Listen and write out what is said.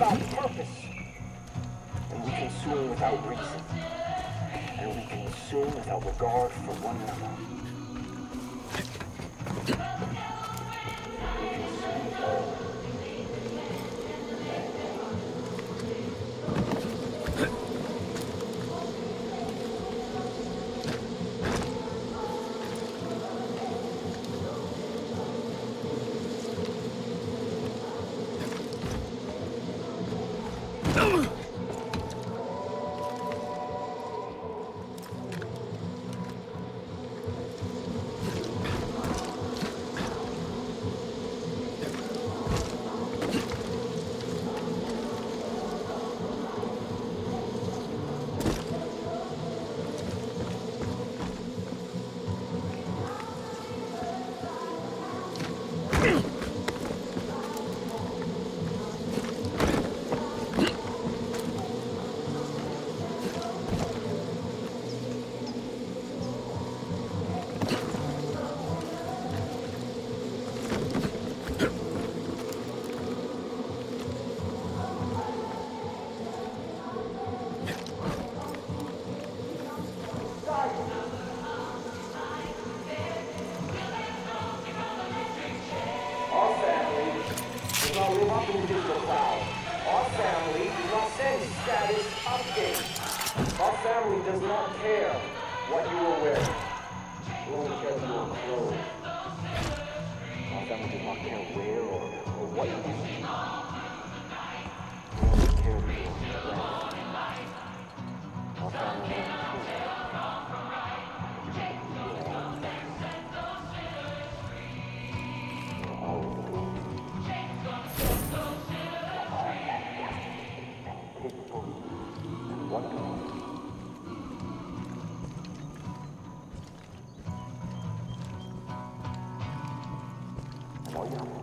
without purpose. And we consume without reason. And we consume without regard for one another. Ugh! The cloud. Our family not send status updates. Our family does not care what you are wearing. We only care you 模一样。